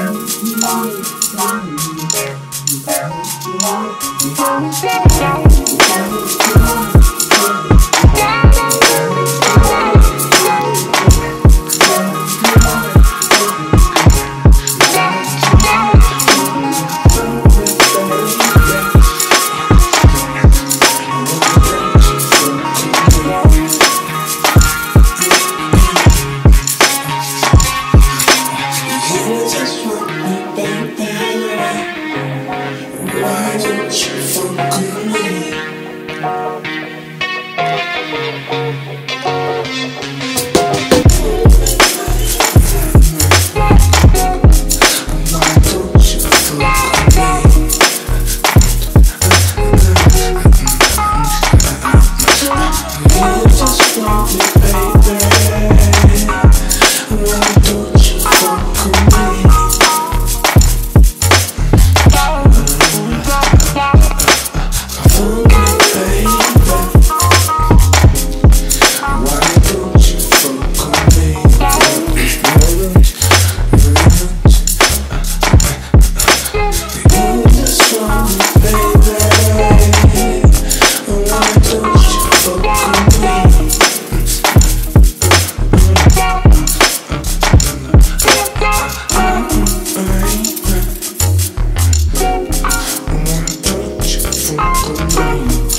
Yeah. Forgive me? Music the me.